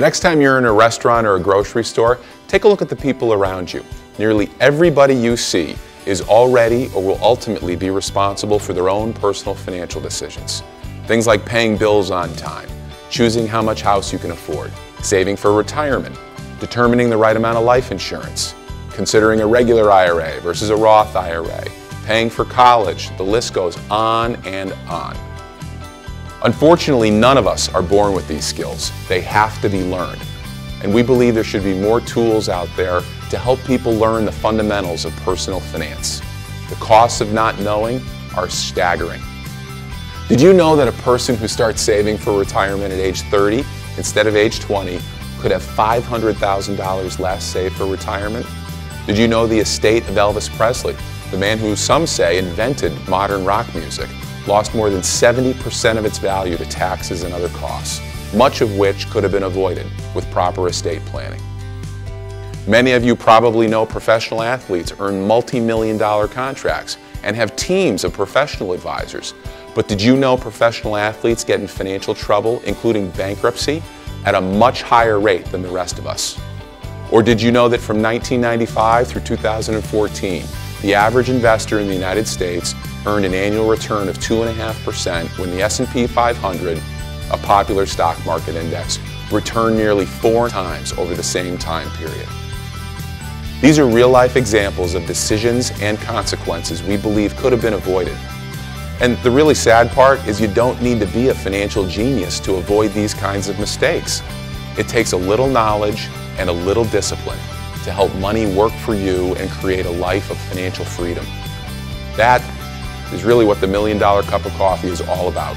The next time you're in a restaurant or a grocery store, take a look at the people around you. Nearly everybody you see is already or will ultimately be responsible for their own personal financial decisions. Things like paying bills on time, choosing how much house you can afford, saving for retirement, determining the right amount of life insurance, considering a regular IRA versus a Roth IRA, paying for college, the list goes on and on. Unfortunately, none of us are born with these skills. They have to be learned. And we believe there should be more tools out there to help people learn the fundamentals of personal finance. The costs of not knowing are staggering. Did you know that a person who starts saving for retirement at age 30 instead of age 20 could have $500,000 less saved for retirement? Did you know the estate of Elvis Presley, the man who some say invented modern rock music, lost more than 70% of its value to taxes and other costs, much of which could have been avoided with proper estate planning. Many of you probably know professional athletes earn multi-million dollar contracts and have teams of professional advisors. But did you know professional athletes get in financial trouble, including bankruptcy, at a much higher rate than the rest of us? Or did you know that from 1995 through 2014, the average investor in the United States earned an annual return of 2.5% when the S&P 500, a popular stock market index, returned nearly four times over the same time period. These are real-life examples of decisions and consequences we believe could have been avoided. And the really sad part is you don't need to be a financial genius to avoid these kinds of mistakes. It takes a little knowledge and a little discipline to help money work for you and create a life of financial freedom. That is really what the Million Dollar Cup of Coffee is all about.